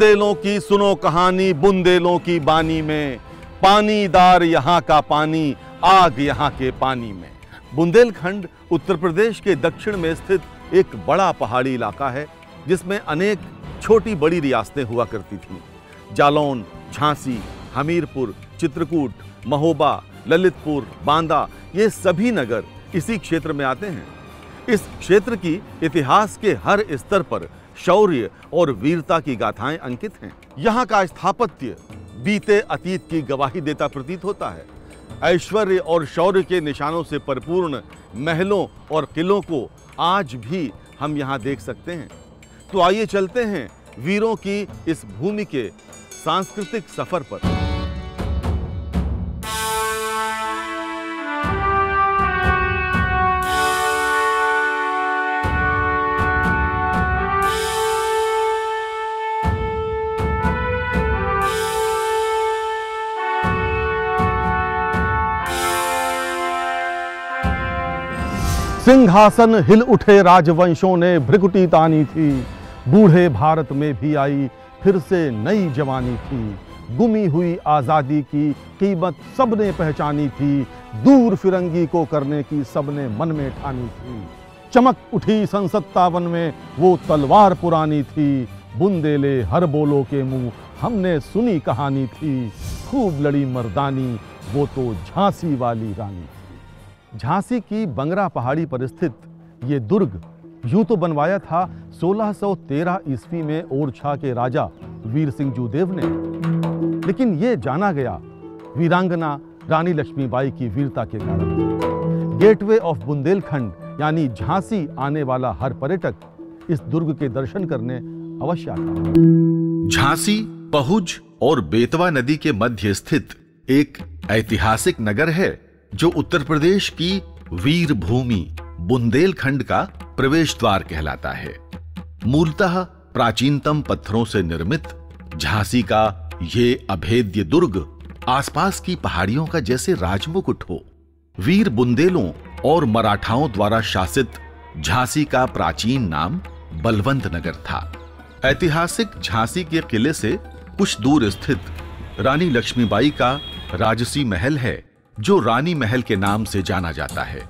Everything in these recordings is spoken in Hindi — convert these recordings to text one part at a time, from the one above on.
बुंदेलों की सुनो कहानी, बुंदेलों की बानी में। पानीदार यहाँ का पानी, आग यहाँ के पानी में। बुंदेलखंड उत्तर प्रदेश के दक्षिण में स्थित एक बड़ा पहाड़ी इलाका है, जिसमें अनेक छोटी बड़ी रियासतें हुआ करती थीं। जालौन, झांसी, हमीरपुर, चित्रकूट, महोबा, ललितपुर, बांदा, ये सभी नगर इसी क्षेत्र में आते हैं। इस क्षेत्र की इतिहास के हर स्तर पर शौर्य और वीरता की गाथाएँ अंकित हैं। यहाँ का स्थापत्य बीते अतीत की गवाही देता प्रतीत होता है। ऐश्वर्य और शौर्य के निशानों से परिपूर्ण महलों और किलों को आज भी हम यहाँ देख सकते हैं। तो आइए चलते हैं वीरों की इस भूमि के सांस्कृतिक सफ़र पर। सिंहासन हिल उठे राजवंशों ने भ्रिकुटी तानी थी। बूढ़े भारत में भी आई, फिर से नई जवानी थी। गुमी हुई आज़ादी की कीमत सबने पहचानी थी। दूर फिरंगी को करने की सबने मन में ठानी थी। चमक उठी संसत्तावन में, वो तलवार पुरानी थी। बुंदेले हर बोलो के मुँह, हमने सुनी कहानी थी। खूब लड़ी मर्दानी, वो तो झांसी वाली रानी झांसी की बंगरा पहाड़ी पर स्थित ये दुर्ग यूँ तो बनवाया था 1613 ईस्वी में ओरछा के राजा वीर सिंह जूदेव ने। लेकिन ये जाना गया वीरांगना रानी लक्ष्मीबाई की वीरता के कारण। गेटवे ऑफ़ बुंदेलखंड यानी झांसी आने वाला हर पर्यटक इस दुर्ग के दर्शन करने अवश्य आता है। झांसी, पहुज और बेतवा नदी के मध्य स्थित एक ऐतिहासिक नगर है। जो उत्तर प्रदेश की वीर भूमि बुंदेलखंड का प्रवेश द्वार कहलाता है। मूलतः प्राचीनतम पत्थरों से निर्मित, झांसी का ये अभेद्य दुर्ग आसपास की पहाड़ियों का जैसे राजमुकुट हो। वीर बुंदेलों और मराठाओं द्वारा शासित झांसी का प्राचीन नाम बलवंत नगर था। ऐतिहासिक झांसी के किले से कुछ दूर स्थित रानी लक्ष्मीबाई का राजसी महल है। जो रानी महल के नाम से जाना जाता है,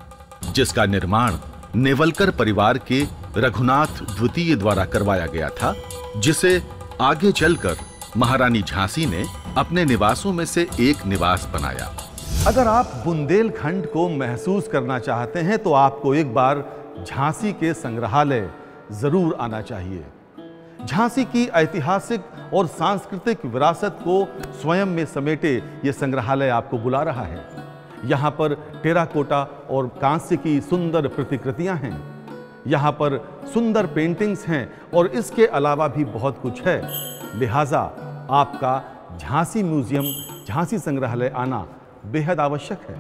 जिसका निर्माण नेवलकर परिवार के रघुनाथ द्वितीय द्वारा करवाया गया था, जिसे आगे चलकर महारानी झांसी ने अपने निवासों में से एक निवास बनाया। अगर आप बुंदेलखंड को महसूस करना चाहते हैं तो आपको एक बार झांसी के संग्रहालय ज़रूर आना चाहिए। झांसी की ऐतिहासिक और सांस्कृतिक विरासत को स्वयं में समेटे ये संग्रहालय आपको बुला रहा है। यहाँ पर टेराकोटा और कांस्य की सुंदर प्रतिकृतियाँ हैं। यहाँ पर सुंदर पेंटिंग्स हैं और इसके अलावा भी बहुत कुछ है। लिहाजा आपका झांसी म्यूज़ियम, झांसी संग्रहालय आना बेहद आवश्यक है।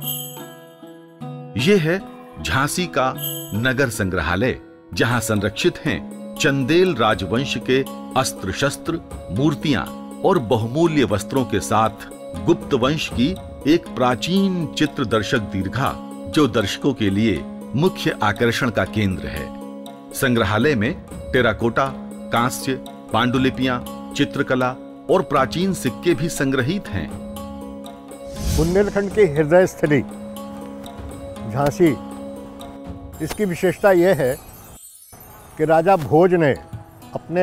यह है झांसी का नगर संग्रहालय, जहाँ संरक्षित हैं चंदेल राजवंश के अस्त्र शस्त्र मूर्तियाँ और बहुमूल्य वस्त्रों के साथ गुप्त वंश की एक प्राचीन चित्र दर्शक दीर्घा, जो दर्शकों के लिए मुख्य आकर्षण का केंद्र है। संग्रहालय में टेराकोटा, कांस्य, पांडुलिपियाँ, चित्रकला और प्राचीन सिक्के भी संग्रहित हैं। बुंदेलखंड की हृदय स्थली झांसी। इसकी विशेषता यह है कि राजा भोज ने अपने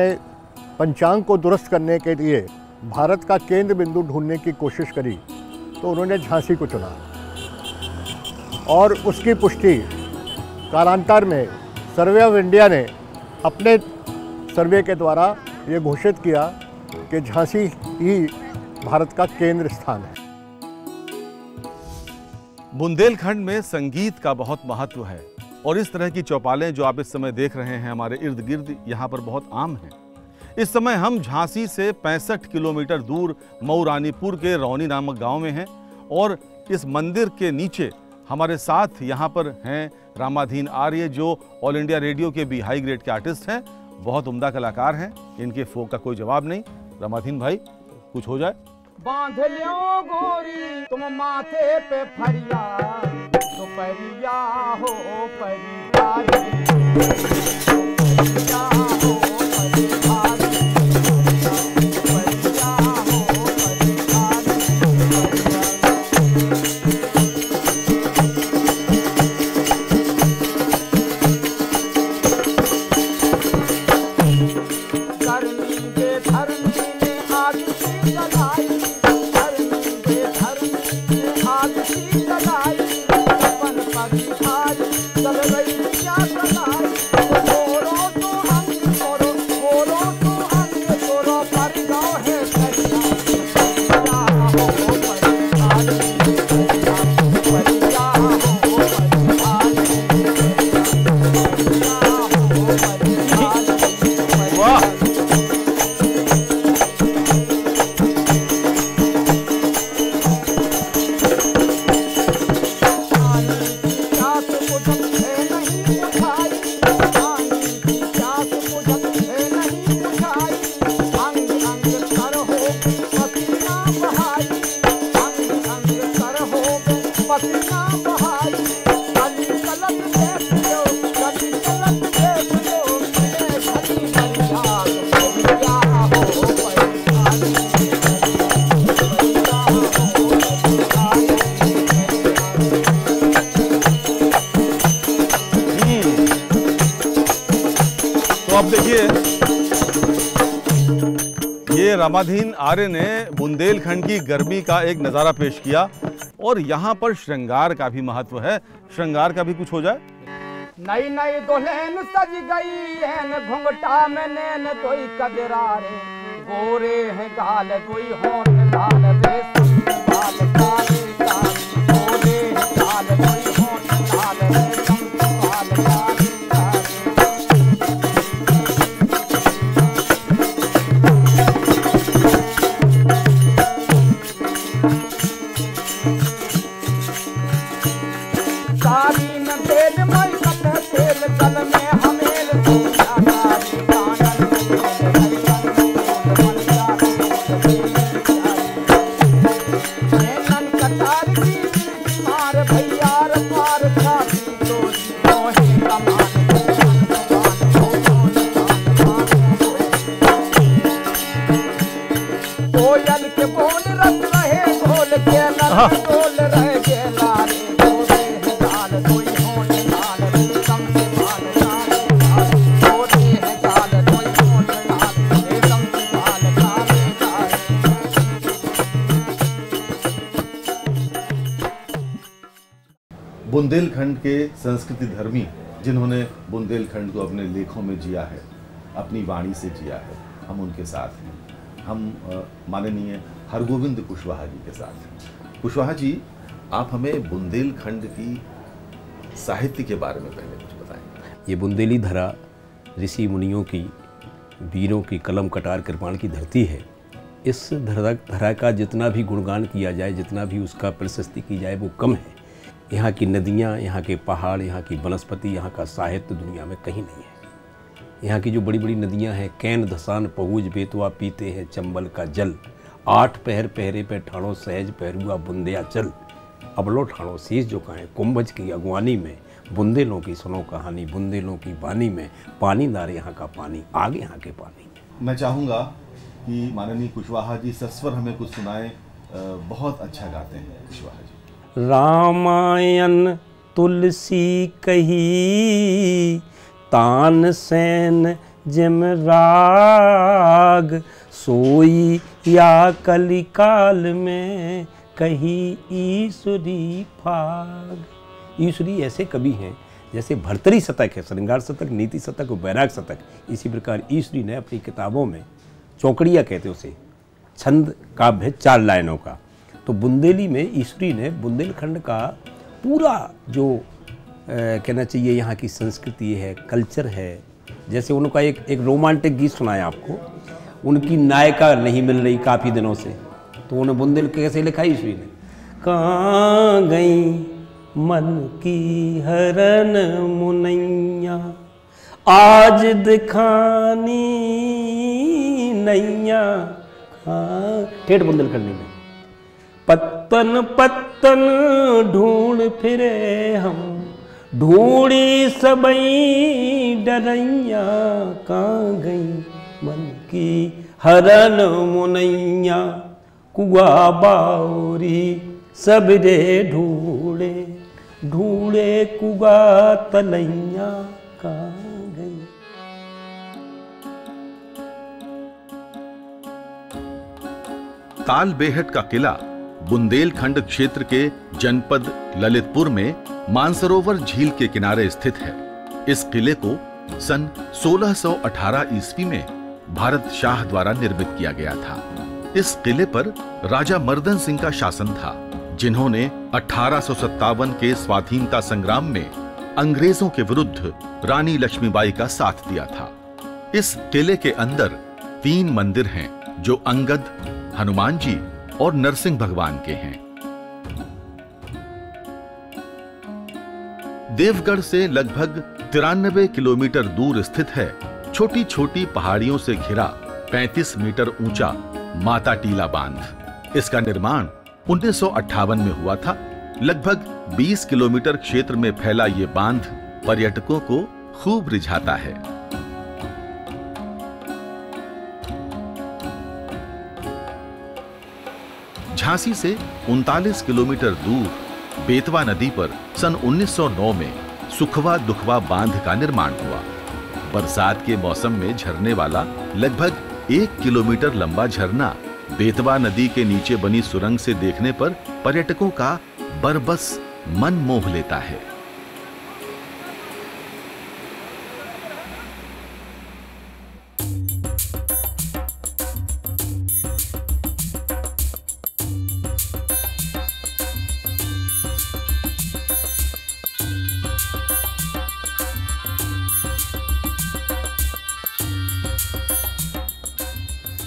पंचांग को दुरुस्त करने के लिए भारत का केंद्र बिंदु ढूँढने की कोशिश करी तो उन्होंने झांसी को चुना। और उसकी पुष्टि कालांतर में सर्वे ऑफ़ इंडिया ने अपने सर्वे के द्वारा ये घोषित किया कि झांसी ही भारत का केंद्र स्थान है। बुंदेलखंड में संगीत का बहुत महत्व है। और इस तरह की चौपालें जो आप इस समय देख रहे हैं, हमारे इर्द गिर्द यहाँ पर बहुत आम हैं। इस समय हम झांसी से 65 किलोमीटर दूर मऊरानीपुर के रौनी नामक गाँव में हैं और इस मंदिर के नीचे हमारे साथ यहाँ पर हैं रामाधीन आर्य, जो ऑल इंडिया रेडियो के भी हाई ग्रेड के आर्टिस्ट हैं। बहुत उम्दा कलाकार हैं, इनके फोक का कोई जवाब नहीं। रामाधीन भाई, कुछ हो जाए। बाँध लियो गोरी तुम माथे पे फरिया। तो परिया हो परिया ये रामाधीन आर्य ने बुंदेलखंड की गर्मी का एक नज़ारा पेश किया और यहाँ पर श्रृंगार का भी महत्व है। श्रृंगार का भी कुछ हो जाए। नई नई दुल्हन सज गई है घुंघटा में नैन कोई कदरारे। गोरे हैं गाल कोई होठ संस्कृति धर्मी जिन्होंने बुंदेलखंड को अपने लेखों में जिया है, अपनी वाणी से जिया है, हम उनके साथ हैं। हम माननीय हरगोविंद कुशवाहा जी के साथ हैं। कुशवाहा जी, आप हमें बुंदेलखंड की साहित्य के बारे में पहले कुछ बताएँ। ये बुंदेली धरा ऋषि मुनियों की, वीरों की कलम कटार कृपाण की धरती है। इस धरा धरा का जितना भी गुणगान किया जाए, जितना भी उसका प्रशस्ति की जाए, वो कम है। यहाँ की नदियाँ, यहाँ के पहाड़, यहाँ की वनस्पति, यहाँ का साहित्य दुनिया में कहीं नहीं है। यहाँ की जो बड़ी बड़ी नदियाँ हैं, कैन धसान पहुज, बेतवा पीते हैं चंबल का जल। आठ पहर पहरे पे ठाणो सहज पहरुआ बुंदिया चल। अबलो ठाणो शीश जो कहें, कुंभज की अगवानी में। बुंदेलों की सुनो कहानी, बुंदेलों की बानी में। पानी नारे यहाँ का पानी, आगे यहाँ के पानी। मैं चाहूँगा कि माननीय कुशवाहा जी सस्वर हमें कुछ सुनाए। बहुत अच्छा गाते हैं कुशवाहा जी। रामायण तुलसी कही, तान सेन जिम राग, सोई या कलिकाल में कही ईश्वरी फाग। ईश्वरी ऐसे कवि हैं, जैसे भरतरी शतक है श्रृंगार शतक, नीति शतक और बैराग शतक, इसी प्रकार ईश्वरी ने अपनी किताबों में चौकड़िया कहते उसे, छंद काव्य चार लाइनों का। तो बुंदेली में ईश्वरी ने बुंदेलखंड का पूरा जो अ, कहना चाहिए यहाँ की संस्कृति है कल्चर है जैसे उनका एक एक रोमांटिक गीत सुनाया आपको। उनकी नायिका नहीं मिल रही काफ़ी दिनों से तो उन्हें बुंदेल कैसे लिखा ईश्वरी ने? कहाँ गई मन की हरन मुनैया आज दिखानी नैया। हाँ ठेठ बुंदेलखंडी में। पत्तन पत्तन ढूंढ फिरे हम। ढूंढी सबई डरैया का गई मन की। हरन मुनैया, कुआ बाउरी, सबरे ढूंढे। ढूंढे कुआ तलैया का गई। ताल बेहट का किला बुंदेलखंड क्षेत्र के जनपद ललितपुर में मानसरोवर झील के किनारे स्थित है। इस किले को सन 1618 ईस्वी में भारत शाह द्वारा निर्मित किया गया था। इस किले पर राजा मर्दन सिंह का शासन था, जिन्होंने अठारह के स्वाधीनता संग्राम में अंग्रेज़ों के विरुद्ध रानी लक्ष्मीबाई का साथ दिया था। इस किले के अंदर तीन मंदिर हैं, जो अंगद, हनुमान जी और नरसिंह भगवान के हैं। देवगढ़ से लगभग तिरानबे किलोमीटर दूर स्थित है छोटी छोटी पहाड़ियों से घिरा 35 मीटर ऊँचा माता टीला बाँध। इसका निर्माण उन्नीस सौ अट्ठावन में हुआ था। लगभग 20 किलोमीटर क्षेत्र में फैला ये बाँध पर्यटकों को खूब रिझाता है। झांसी से उनतालीस किलोमीटर दूर बेतवा नदी पर सन 1909 में सुखवा दुखवा बाँध का निर्माण हुआ। बरसात के मौसम में झरने वाला लगभग एक किलोमीटर लंबा झरना बेतवा नदी के नीचे बनी सुरंग से देखने पर पर्यटकों का बरबस मन मोह लेता है।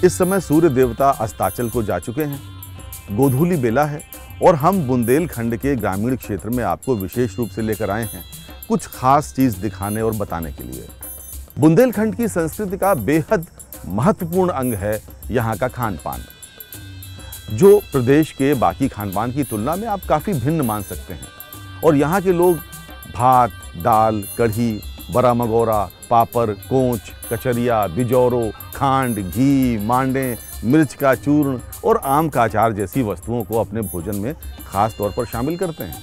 इस समय सूर्य देवता अस्ताचल को जा चुके हैं। गोधूली बेला है और हम बुंदेलखंड के ग्रामीण क्षेत्र में आपको विशेष रूप से लेकर आए हैं कुछ खास चीज़ दिखाने और बताने के लिए। बुंदेलखंड की संस्कृति का बेहद महत्वपूर्ण अंग है यहाँ का खान पान जो प्रदेश के बाकी खान पान की तुलना में आप काफ़ी भिन्न मान सकते हैं। और यहाँ के लोग भात, दाल, कढ़ी बड़ा मगोरा, पापड़, कोंच, कचरिया, बिजौरो खांड, घी, मांडे, मिर्च का चूर्ण और आम का अचार जैसी वस्तुओं को अपने भोजन में खास तौर पर शामिल करते हैं।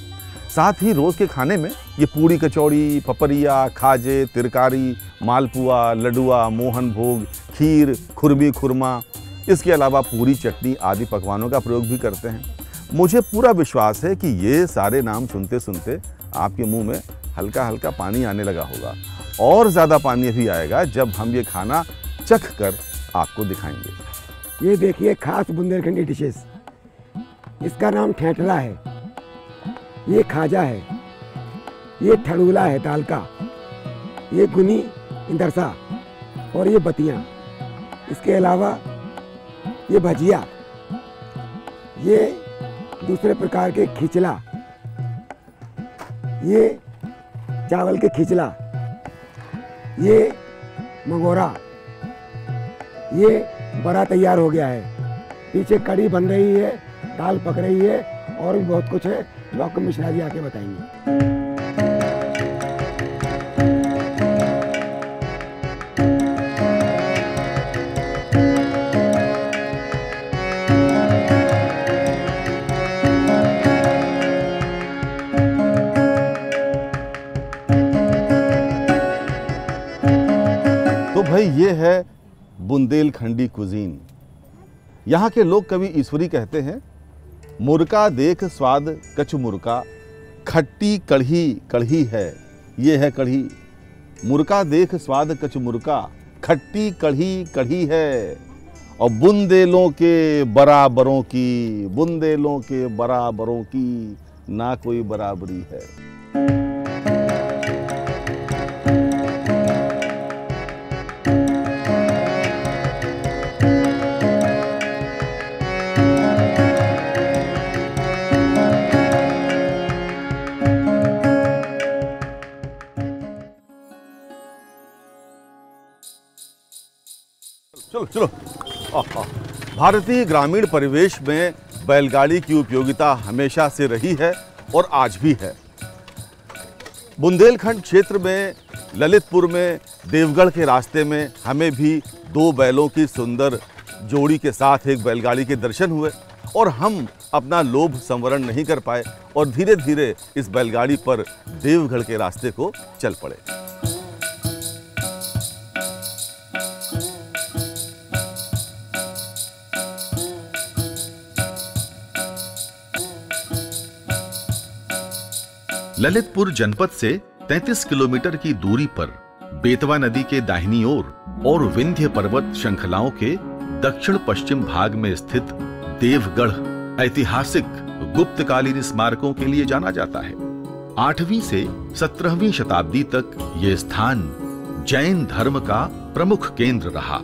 साथ ही रोज़ के खाने में ये पूड़ी कचौड़ी, पपरिया, खाजे, तिरकारी, मालपुआ, लडुआ, मोहन भोग, खीर, खुरबी, खुरमा, इसके अलावा पूरी चटनी आदि पकवानों का प्रयोग भी करते हैं। मुझे पूरा विश्वास है कि ये सारे नाम सुनते सुनते आपके मुँह में हल्का हल्का पानी आने लगा होगा। और ज़्यादा पानी अभी आएगा जब हम ये खाना चख कर आपको दिखाएँगे। ये देखिए खास बुंदेलखंडी डिशेस इसका नाम ठेठला है। ये खाजा है। ये ठड़ूला है दाल का। ये गुनी, इंदरसा और ये बतियाँ। इसके अलावा ये भजिया। ये दूसरे प्रकार के खिचला। ये चावल के खिचला। ये मंगोरा। ये बड़ा तैयार हो गया है। पीछे कड़ी बन रही है, दाल पक रही है और भी बहुत कुछ है। जो आपको मिश्रा जी आके बताएँगे। तो भाई ये है बुंदेलखंडी कुजीन। यहाँ के लोग कवि ईश्वरी कहते हैं मुर्का देख स्वाद कछ मुर्का खट्टी कढ़ी कढ़ी है, ये है कढ़ी। मुर्का देख स्वाद कछ मुर्का खट्टी कढ़ी कढ़ी है। और बुंदेलों के बराबरों की, बुंदेलों के बराबरों की ना कोई बराबरी है। भारतीय ग्रामीण परिवेश में बैलगाड़ी की उपयोगिता हमेशा से रही है और आज भी है। बुंदेलखंड क्षेत्र में, ललितपुर में, देवगढ़ के रास्ते में हमें भी दो बैलों की सुंदर जोड़ी के साथ एक बैलगाड़ी के दर्शन हुए और हम अपना लोभ संवरण नहीं कर पाए और धीरे धीरे इस बैलगाड़ी पर देवगढ़ के रास्ते को चल पड़े। ललितपुर जनपद से 33 किलोमीटर की दूरी पर बेतवा नदी के दाहिनी ओर और विंध्य पर्वत श्रृंखलाओं के दक्षिण पश्चिम भाग में स्थित देवगढ़ ऐतिहासिक गुप्तकालीन स्मारकों के लिए जाना जाता है। आठवीं से सत्रहवीं शताब्दी तक ये स्थान जैन धर्म का प्रमुख केंद्र रहा।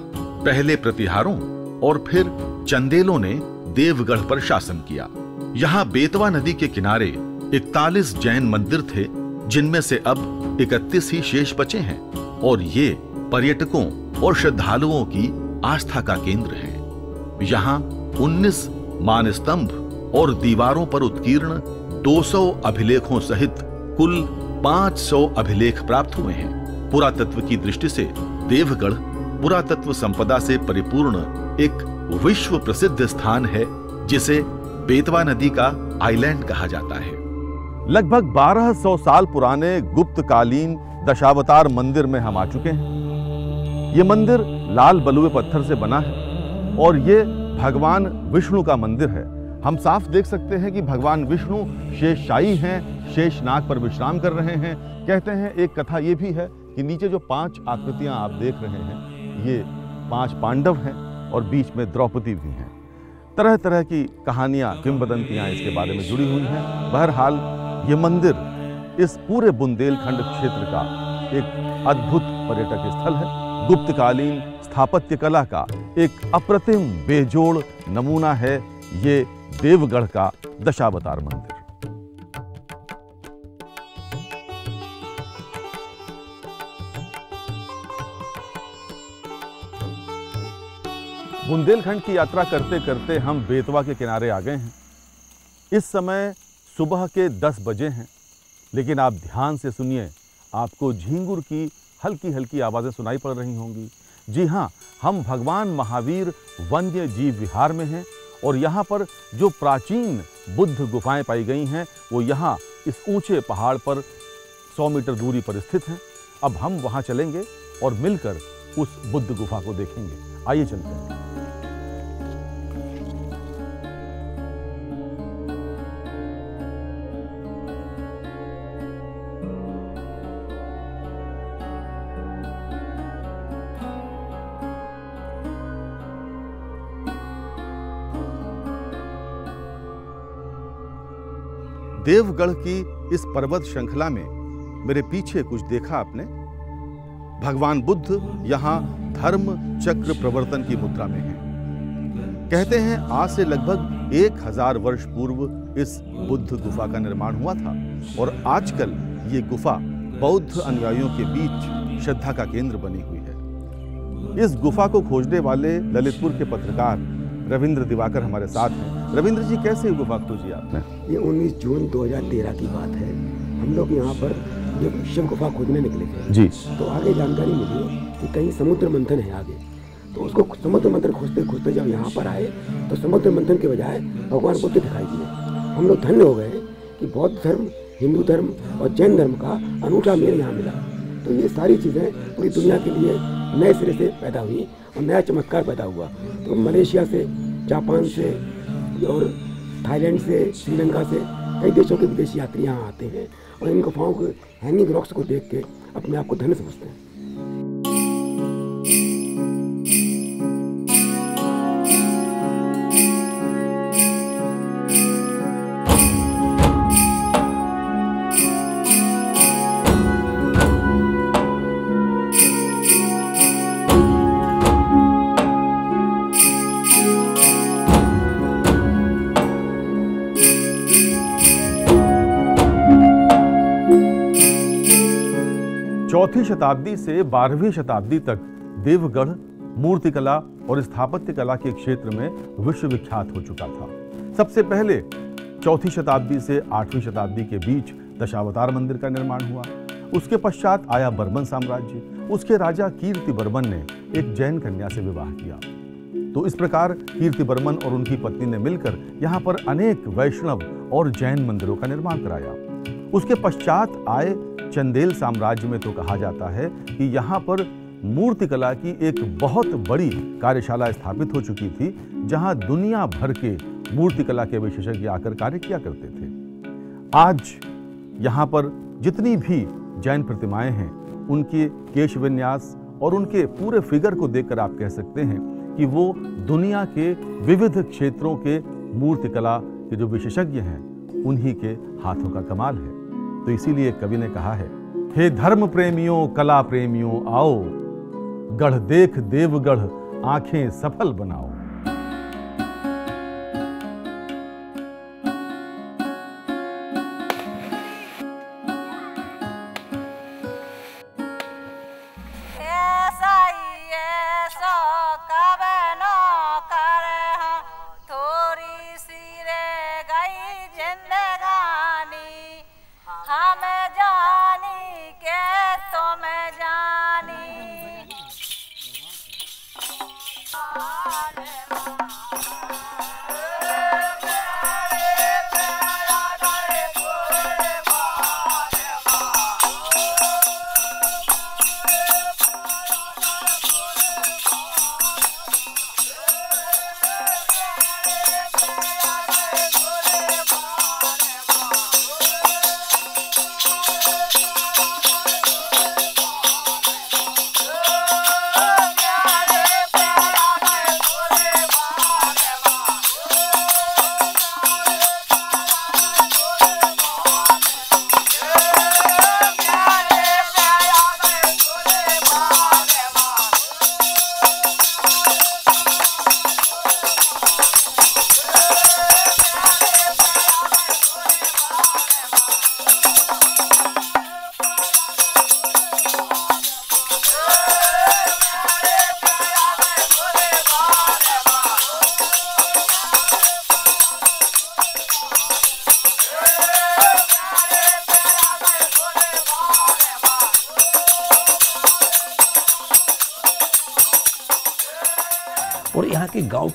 पहले प्रतिहारों और फिर चंदेलों ने देवगढ़ पर शासन किया। यहाँ बेतवा नदी के किनारे इकतालीस जैन मंदिर थे, जिनमें से अब इकतीस ही शेष बचे हैं, और ये पर्यटकों और श्रद्धालुओं की आस्था का केंद्र है। यहाँ 19 मानस्तंभ और दीवारों पर उत्कीर्ण 200 अभिलेखों सहित कुल 500 अभिलेख प्राप्त हुए हैं। पुरातत्व की दृष्टि से देवगढ़ पुरातत्व संपदा से परिपूर्ण एक विश्व प्रसिद्ध स्थान है, जिसे बेतवा नदी का आइलैंड कहा जाता है। लगभग 1200 साल पुराने गुप्तकालीन दशावतार मंदिर में हम आ चुके हैं। ये मंदिर लाल बलुए पत्थर से बना है और ये भगवान विष्णु का मंदिर है। हम साफ़ देख सकते हैं कि भगवान विष्णु शेषशाही हैं, शेषनाग पर विश्राम कर रहे हैं। कहते हैं, एक कथा ये भी है कि नीचे जो पाँच आकृतियाँ आप देख रहे हैं, ये पाँच पांडव हैं और बीच में द्रौपदी भी हैं। तरह तरह की कहानियाँ किंवदंतियाँ इसके बारे में जुड़ी हुई हैं। बहरहाल ये मंदिर इस पूरे बुंदेलखंड क्षेत्र का एक अद्भुत पर्यटक स्थल है। गुप्तकालीन स्थापत्य कला का एक अप्रतिम बेजोड़ नमूना है ये देवगढ़ का दशावतार मंदिर। बुंदेलखंड की यात्रा करते करते हम बेतवा के किनारे आ गए हैं। इस समय सुबह के 10 बजे हैं, लेकिन आप ध्यान से सुनिए, आपको झींगुर की हल्की हल्की आवाज़ें सुनाई पड़ रही होंगी। जी हाँ हम भगवान महावीर वन्य जीव विहार में हैं और यहाँ पर जो प्राचीन बुद्ध गुफाएँ पाई गई हैं, वो यहाँ इस ऊँचे पहाड़ पर 100 मीटर दूरी पर स्थित हैं। अब हम वहाँ चलेंगे और मिलकर उस बुद्ध गुफा को देखेंगे। आइए चलते हैं। देवगढ़ की इस पर्वत श्रृंखला में मेरे पीछे कुछ देखा आपने? भगवान बुद्ध यहाँ धर्म चक्र प्रवर्तन की मुद्रा में हैं। कहते हैं, आज से लगभग एक हज़ार वर्ष पूर्व इस बुद्ध गुफा का निर्माण हुआ था और आजकल ये गुफा बौद्ध अनुयायियों के बीच श्रद्धा का केंद्र बनी हुई है। इस गुफा को खोजने वाले ललितपुर के पत्रकार रविंद्र दिवाकर हमारे साथ हैं। रविंद्र जी कैसे ये गुफा खोजी आपने ये 19 जून 2013 की बात है। हम लोग यहाँ पर ये शिव गुफा खोजने निकले थे जी। तो आगे जानकारी मिली कि कहीं समुद्र मंथन है आगे। तो उसको समुद्र मंथन खोजते खोजते जब यहाँ पर आए तो समुद्र मंथन के बजाय भगवान बुद्ध दिखाई दिए। हम लोग धन्य हो गए कि बौद्ध धर्म हिंदू धर्म और जैन धर्म का अनूठा मेल यहाँ मिला। तो ये सारी चीज़ें पूरी दुनिया के लिए नए सिरे से पैदा हुई, और नया चमत्कार पैदा हुआ। तो मलेशिया से, जापान से, और थाईलैंड से, श्रीलंका से कई देशों के विदेशी यात्री यहाँ आते हैं, और इन गुफाओं के हैंगिंग रॉक्स को देख के अपने आप को धन्य समझते हैं। चौथी शताब्दी से बारहवीं शताब्दी तक देवगढ़, मूर्तिकला और स्थापत्य कला के क्षेत्र में विश्वविख्यात हो चुका था। सबसे पहले चौथी शताब्दी से आठवीं शताब्दी के बीच दशावतार मंदिर का निर्माण हुआ। उसके पश्चात आया बर्मन साम्राज्य। उसके राजा कीर्ति बर्मन ने एक जैन कन्या से विवाह किया। तो इस प्रकार कीर्ति बर्मन और उनकी पत्नी ने मिलकर यहाँ पर अनेक वैष्णव और जैन मंदिरों का निर्माण कराया। उसके पश्चात आए चंदेल साम्राज्य में तो कहा जाता है कि यहाँ पर मूर्तिकला की एक बहुत बड़ी कार्यशाला स्थापित हो चुकी थी, जहाँ दुनिया भर के मूर्तिकला के विशेषज्ञ आकर कार्य किया करते थे। आज यहाँ पर जितनी भी जैन प्रतिमाएँ हैं, उनके केश विन्यास और उनके पूरे फिगर को देखकर आप कह सकते हैं कि वो दुनिया के विविध क्षेत्रों के मूर्तिकला के जो विशेषज्ञ हैं, उन्हीं के हाथों का कमाल है। तो इसीलिए कवि ने कहा है, हे धर्म प्रेमियों कला प्रेमियों आओ, गढ़ देख देवगढ़, आँखें सफल बनाओ।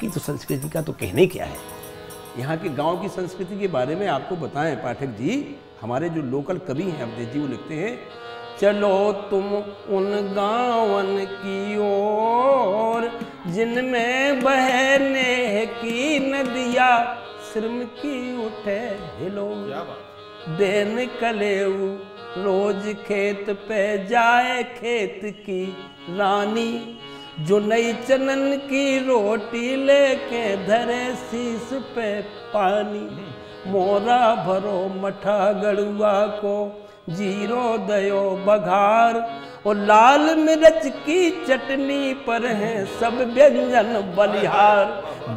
के तो संस्कृति का तो कहने क्या है? यहाँ के गाँव की संस्कृति के बारे में आपको बताएँ पाठक जी। हमारे जो लोकल कवि हैं अवधेश जी वो लिखते हैं चलो तुम उन गावन की ओर जिनमें बहने की नदिया श्रम की उठे हिलो देन कलेऊ रोज खेत पे जाए खेत की रानी जो नई चनन की रोटी लेके धरे शीस पे पानी। मोरा भरो मठा गड़ुआ को ज़ीरो दयो बघार। और लाल मिर्च की चटनी पर है सब व्यंजन बलिहार।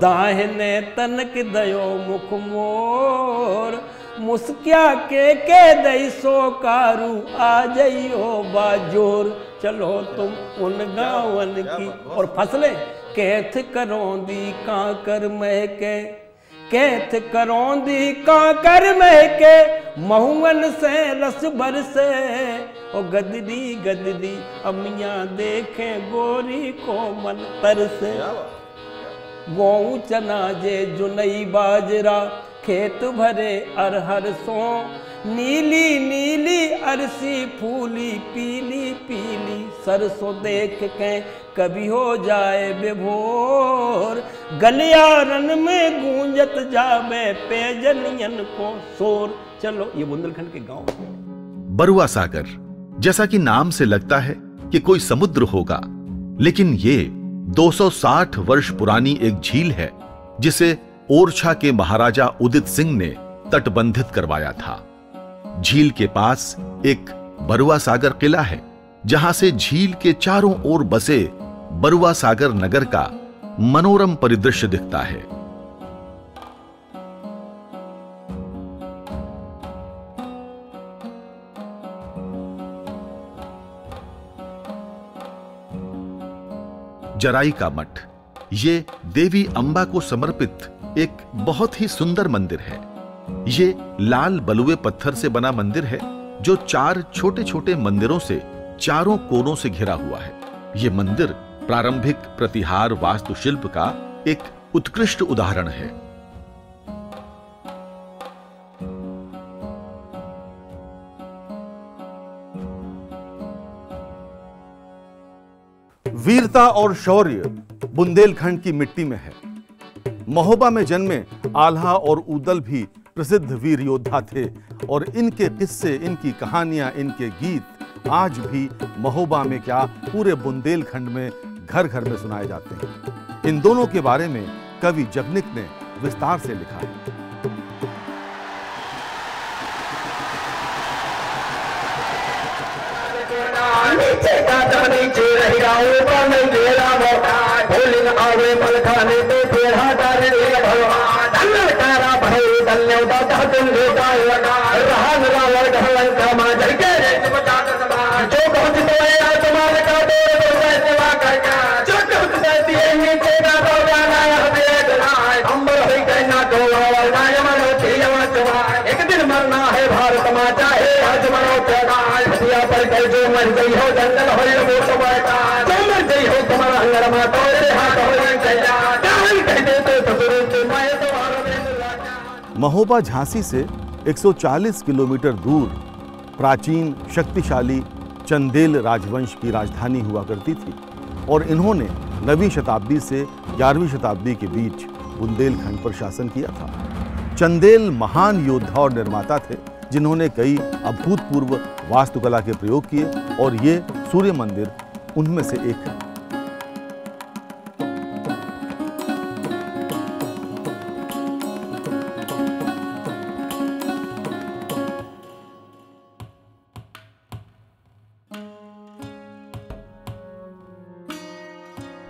दाहिने तनक दयो मुख मोर। मुस्किया के के दई सो कारू, आ जइयो बाजोर। चलो तुम उन गावन की और फ़सलें कैथ करोंदी कांकर महके कैथ करोंदी कांकर महके महुअन से रस बरसे ओ गदरी गदरी अमियाँ देखे गोरी को मन पर से। गौ चना जे जुनई बाजरा खेत भरे अरहर सो। नीली नीली अरसी फूली, पीली पीली। सरसों देख के कभी हो जाए विभोर गलियारन में गूंजत जावे पेजनियन को शोर। चलो, ये बुंदेलखंड के गाँव। बरुआ सागर, जैसा कि नाम से लगता है कि कोई समुद्र होगा, लेकिन ये 260 वर्ष पुरानी एक झील है, जिसे ओरछा के महाराजा उदित सिंह ने तटबंधित करवाया था। झील के पास एक बरुआ सागर किला है, जहाँ से झील के चारों ओर बसे बरुआ सागर नगर का मनोरम परिदृश्य दिखता है। जराई का मठ, ये देवी अंबा को समर्पित एक बहुत ही सुंदर मंदिर है। ये लाल बलुए पत्थर से बना मंदिर है, जो चार छोटे छोटे मंदिरों से चारों कोनों से घिरा हुआ है। ये मंदिर प्रारंभिक प्रतिहार वास्तुशिल्प का एक उत्कृष्ट उदाहरण है। वीरता और शौर्य बुंदेलखंड की मिट्टी में है। महोबा में जन्मे आल्हा और उदल भी प्रसिद्ध वीर योद्धा थे और इनके किस्से, इनकी कहानियाँ, इनके गीत आज भी महोबा में क्या पूरे बुंदेलखंड में घर घर में सुनाए जाते हैं। इन दोनों के बारे में कवि जगनिक ने विस्तार से लिखा है। नीचे नीचे रहेगा ऊपर भोलिन आवे मल खाने पे दाता महोबा झांसी से 140 किलोमीटर दूर प्राचीन, शक्तिशाली चंदेल राजवंश की राजधानी हुआ करती थी और इन्होंने नवीं शताब्दी से ग्यारहवीं शताब्दी के बीच बुंदेलखंड पर शासन किया था। चंदेल महान योद्धा और निर्माता थे, जिन्होंने कई अभूतपूर्व वास्तुकला के प्रयोग किए और ये सूर्य मंदिर उनमें से एक है।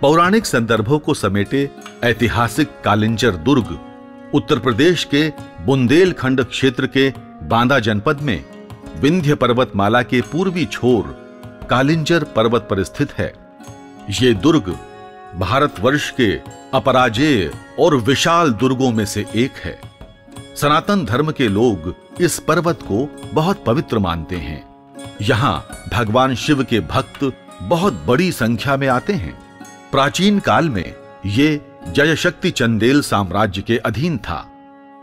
पौराणिक संदर्भों को समेटे ऐतिहासिक कालिंजर दुर्ग, उत्तर प्रदेश के बुंदेलखंड क्षेत्र के बांदा जनपद में विंध्य पर्वतमाला के पूर्वी छोर कालिंजर पर्वत पर स्थित है। ये दुर्ग भारतवर्ष के अपराजेय और विशाल दुर्गों में से एक है। सनातन धर्म के लोग इस पर्वत को बहुत पवित्र मानते हैं। यहाँ भगवान शिव के भक्त बहुत बड़ी संख्या में आते हैं। प्राचीन काल में ये जयशक्ति चंदेल साम्राज्य के अधीन था।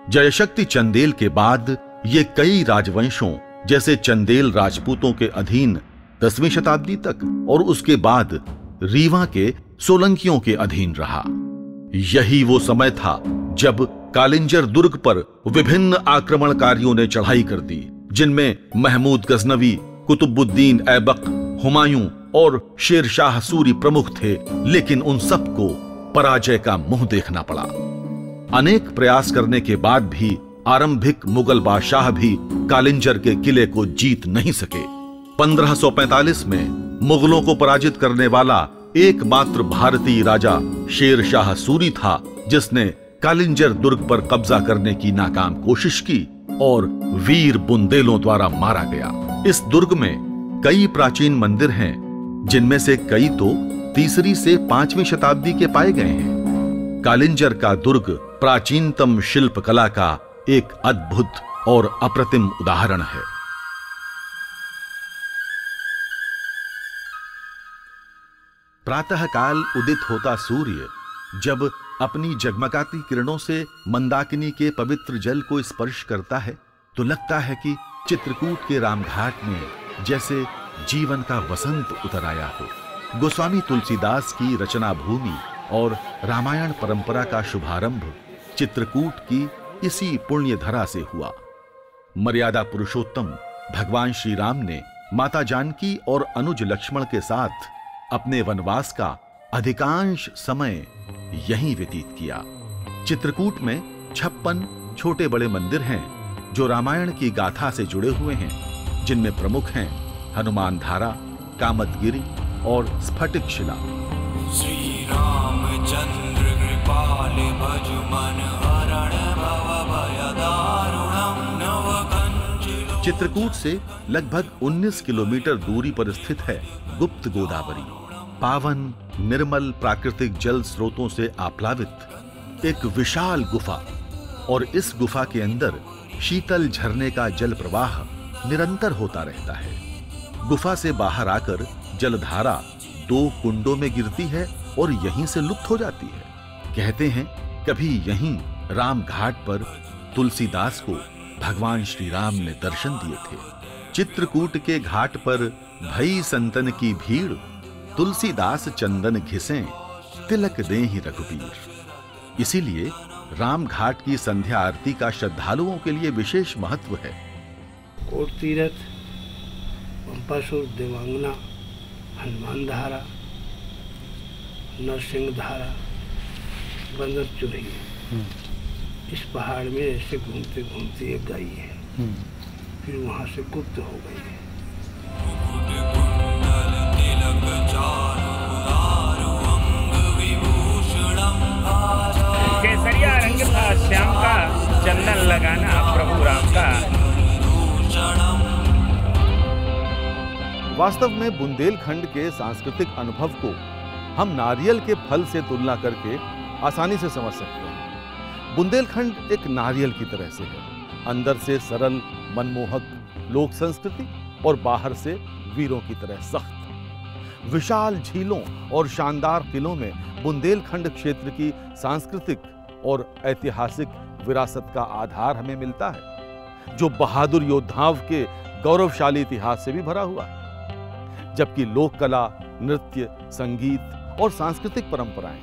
जयशक्ति चंदेल के बाद ये कई राजवंशों, जैसे चंदेल राजपूतों के अधीन दसवीं शताब्दी तक और उसके बाद रीवा के सोलंकियों के अधीन रहा। यही वो समय था जब कालिंजर दुर्ग पर विभिन्न आक्रमणकारियों ने चढ़ाई कर दी, जिनमें महमूद गजनवी, कुतुबुद्दीन ऐबक, हुमायूं और शेर शाह सूरी प्रमुख थे, लेकिन उन सबको पराजय का मुँह देखना पड़ा। अनेक प्रयास करने के बाद भी आरंभिक मुगल बादशाह भी कालिंजर के किले को जीत नहीं सके। 1545 में मुगलों को पराजित करने वाला एकमात्र भारतीय राजा शेर शाह सूरी था, जिसने कालिंजर दुर्ग पर कब्जा करने की नाकाम कोशिश की और वीर बुंदेलों द्वारा मारा गया। इस दुर्ग में कई प्राचीन मंदिर हैं जिनमें से कई तो तीसरी से पांचवी शताब्दी के पाए गए हैं। कालिंजर का दुर्ग प्राचीनतम शिल्प कला का एक अद्भुत और अप्रतिम उदाहरण है। प्रातःकाल उदित होता सूर्य, जब अपनी जगमगाती किरणों से मंदाकिनी के पवित्र जल को स्पर्श करता है तो लगता है कि चित्रकूट के रामघाट में जैसे जीवन का वसंत उतर आया हो। गोस्वामी तुलसीदास की रचना भूमि और रामायण परंपरा का शुभारंभ चित्रकूट की इसी पुण्य धरा से हुआ। मर्यादा पुरुषोत्तम भगवान श्री राम ने माता जानकी और अनुज लक्ष्मण के साथ अपने वनवास का अधिकांश समय यहीं व्यतीत किया। चित्रकूट में छप्पन छोटे बड़े मंदिर हैं जो रामायण की गाथा से जुड़े हुए हैं, जिनमें प्रमुख हैं हनुमान धारा कामतगिरी और स्फटिक शिला। श्री रामचंद्र कृपाल हरण चित्रकूट से लगभग 19 किलोमीटर दूरी पर स्थित है गुप्त गोदावरी। पावन निर्मल प्राकृतिक जल स्रोतों से आप्लावित एक विशाल गुफा और इस गुफा के अंदर शीतल झरने का जल प्रवाह निरंतर होता रहता है। गुफा से बाहर आकर जलधारा दो कुंडों में गिरती है और यहीं से लुप्त हो जाती है। कहते हैं, कभी यहीं राम घाट पर तुलसीदास को भगवान श्री राम ने दर्शन दिए थे। चित्रकूट के घाट पर भई संतन की भीड़, तुलसीदास चंदन घिसे, तिलक दे ही रघुबीर। इसीलिए राम घाट की संध्या आरती का श्रद्धालुओं के लिए विशेष महत्व है। कोट तीरथ पंपासुर देवांगना हनुमान धारा नरसिंह धारा बंदर चुरही इस पहाड़ में ऐसे घूमते घूमते एक गई है। फिर वहाँ से गुप्त हो गई है। चारु केसरिया रंग था श्याम का चंदन लगाना प्रभु राम का वास्तव में बुंदेलखंड के सांस्कृतिक अनुभव को हम नारियल के फल से तुलना करके आसानी से समझ सकते हैं। बुंदेलखंड एक नारियल की तरह से है। अंदर से सरल, मनमोहक, लोक संस्कृति और बाहर से वीरों की तरह सख्त। विशाल झीलों और शानदार किलों में बुंदेलखंड क्षेत्र की सांस्कृतिक और ऐतिहासिक विरासत का आधार हमें मिलता है, जो बहादुर योद्धाओं के गौरवशाली इतिहास से भी भरा हुआ है। जबकि लोक कला नृत्य, संगीत और सांस्कृतिक परंपराएँ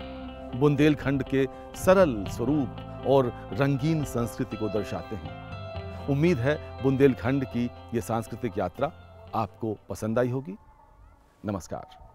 बुंदेलखंड के सरल स्वरूप और रंगीन संस्कृति को दर्शाते हैं। उम्मीद है बुंदेलखंड की ये सांस्कृतिक यात्रा आपको पसंद आई होगी। नमस्कार।